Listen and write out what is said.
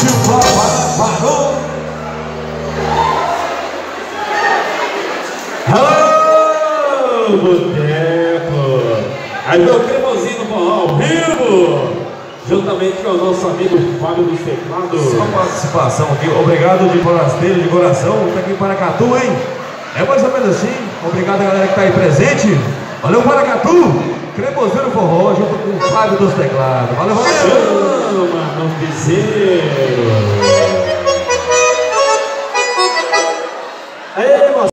Lúcio parou. Alô, Boteco! Aí meu cremosinho forró ao vivo! Juntamente com o nosso amigo Fábio dos Teclados. Só participação aqui. Obrigado de forasteiro, de coração. Tá aqui em Paracatu, hein? É mais ou menos assim. Obrigado a galera que tá aí presente. Valeu, Paracatu! Cremosinho forró junto com o Fábio dos Teclados. Valeu, valeu! Chama, não piseiro!